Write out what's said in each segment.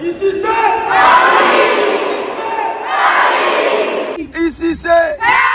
Ici c'est Paris. Ici c'est Paris.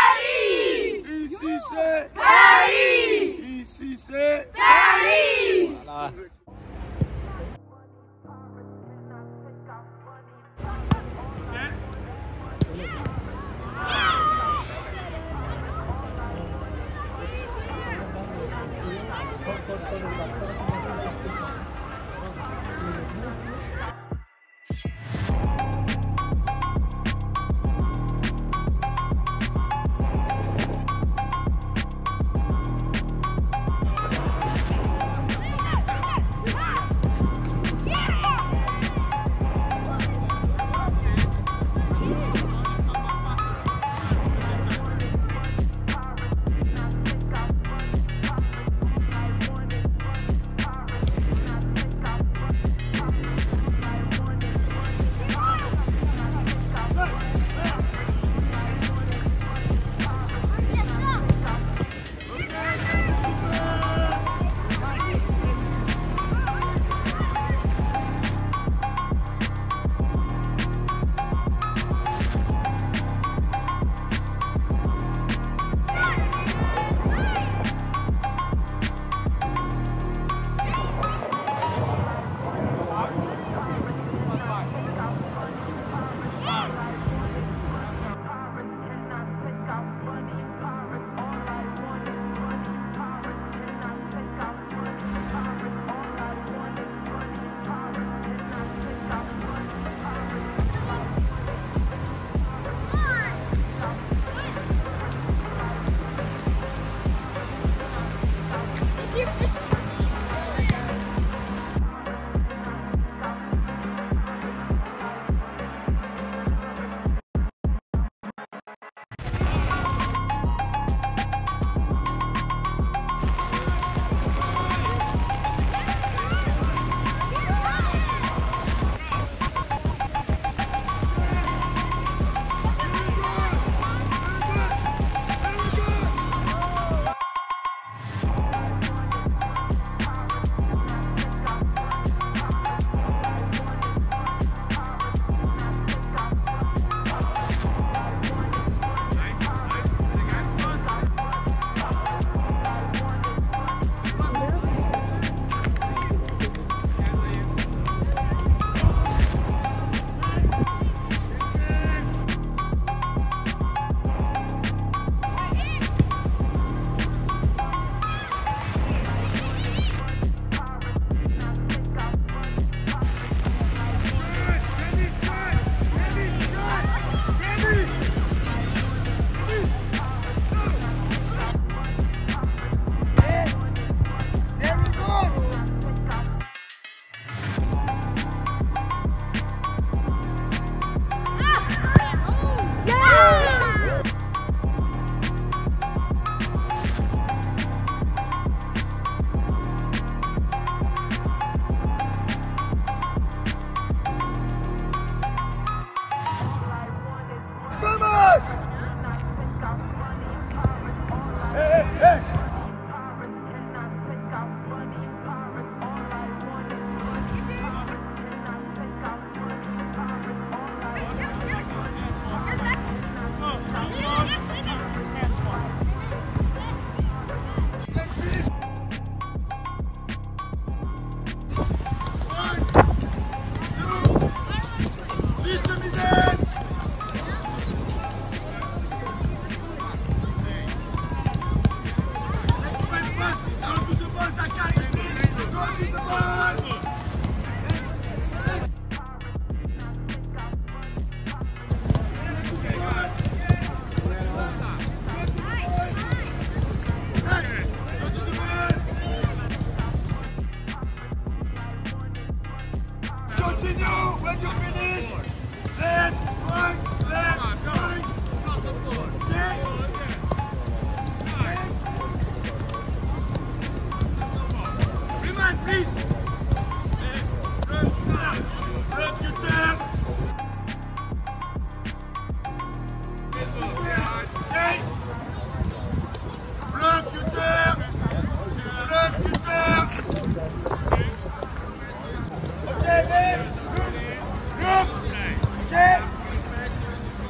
You're in